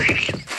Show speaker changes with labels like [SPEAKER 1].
[SPEAKER 1] Aquarium.